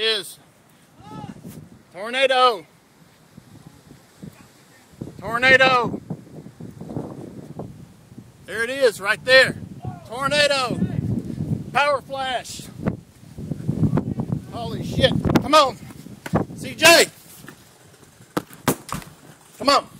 Is Tornado. Tornado. There it is, right there. Tornado. Power flash. Holy shit. Come on. CJ. Come on.